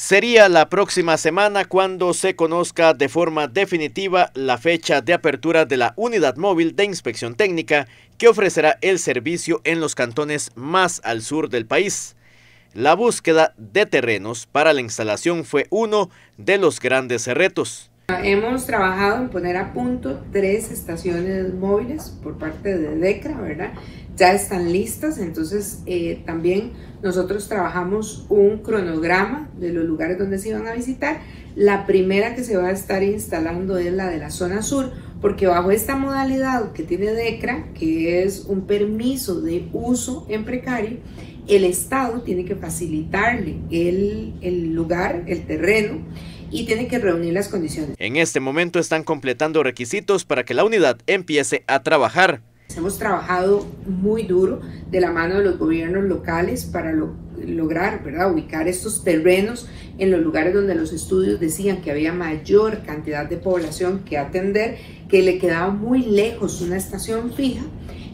Sería la próxima semana cuando se conozca de forma definitiva la fecha de apertura de la unidad móvil de inspección técnica que ofrecerá el servicio en los cantones más al sur del país. La búsqueda de terrenos para la instalación fue uno de los grandes retos. Hemos trabajado en poner a punto tres estaciones móviles por parte de DECRA, ¿verdad? Ya están listas, entonces eh, también nosotros trabajamos un cronograma de los lugares donde se iban a visitar. La primera que se va a estar instalando es la de la zona sur, porque bajo esta modalidad que tiene DECRA, que es un permiso de uso en precario, el Estado tiene que facilitarle el, el lugar, el terreno, y tiene que reunir las condiciones. En este momento están completando requisitos para que la unidad empiece a trabajar. Hemos trabajado muy duro de la mano de los gobiernos locales para lograr ¿verdad? ubicar estos terrenos en los lugares donde los estudios decían que había mayor cantidad de población que atender, que le quedaba muy lejos una estación fija.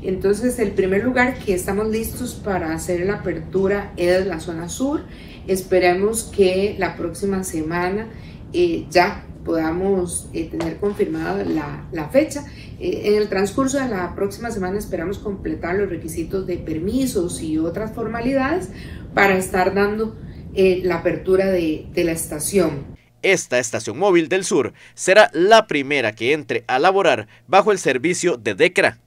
Entonces el primer lugar que estamos listos para hacer la apertura es la zona sur. Esperemos que la próxima semana eh, ya podamos eh, tener confirmada la, fecha. Eh, en el transcurso de la próxima semana esperamos completar los requisitos de permisos y otras formalidades para estar dando la apertura de la estación. Esta estación móvil del sur será la primera que entre a laborar bajo el servicio de DECRA.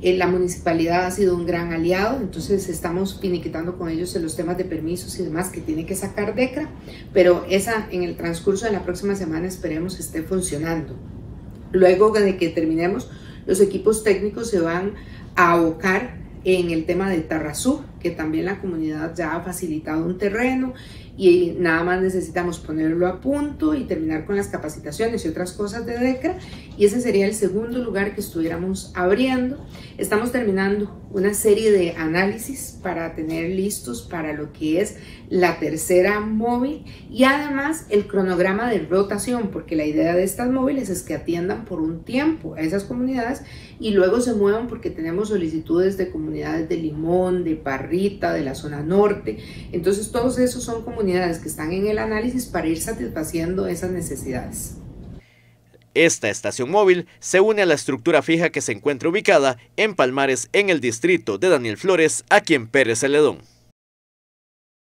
Eh, la municipalidad ha sido un gran aliado, entonces estamos finiquitando con ellos en los temas de permisos y demás que tiene que sacar DECRA, pero esa en el transcurso de la próxima semana esperemos esté funcionando. Luego de que terminemos, los equipos técnicos se van a abocar en el tema de Tarrazú, que también la comunidad ya ha facilitado un terreno y nada más necesitamos ponerlo a punto y terminar con las capacitaciones y otras cosas de DECRA y ese sería el segundo lugar que estuviéramos abriendo. Estamos terminando una serie de análisis para tener listos para lo que es la tercera móvil y además el cronograma de rotación porque la idea de estas móviles es que atiendan por un tiempo a esas comunidades y luego se muevan porque tenemos solicitudes de comunidades de Limón, de Parrita, de la zona norte. Entonces todos esos son comunidades que están en el análisis para ir satisfaciendo esas necesidades. Esta estación móvil se une a la estructura fija que se encuentra ubicada en Palmares en el distrito de Daniel Flores, aquí en Pérez Celedón.